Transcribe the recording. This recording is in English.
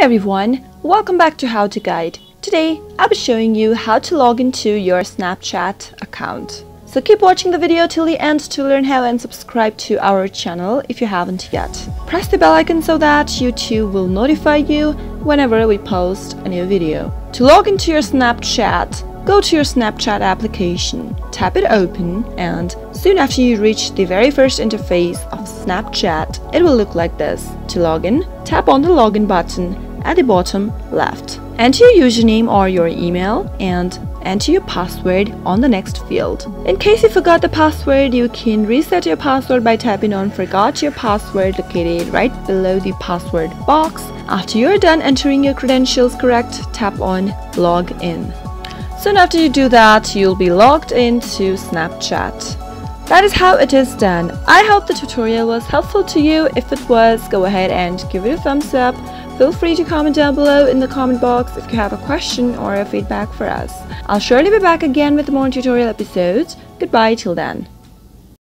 everyone, welcome back to How to Guide. Today, I'll be showing you how to log into your Snapchat account. So keep watching the video till the end to learn how and subscribe to our channel if you haven't yet. Press the bell icon so that YouTube will notify you whenever we post a new video. To log into your Snapchat, go to your Snapchat application, tap it open, and soon after you reach the very first interface of Snapchat, it will look like this. To log in, tap on the login button at the bottom left. Enter your username or your email and enter your password on the next field. In case you forgot the password, you can reset your password by tapping on forgot your password located right below the password box. After you're done entering your credentials correct, tap on log in. Soon after you do that, you'll be logged into Snapchat. That is how it is done. I hope the tutorial was helpful to you. If it was, go ahead and give it a thumbs up. Feel free to comment down below in the comment box if you have a question or a feedback for us. I'll surely be back again with more tutorial episodes. Goodbye till then.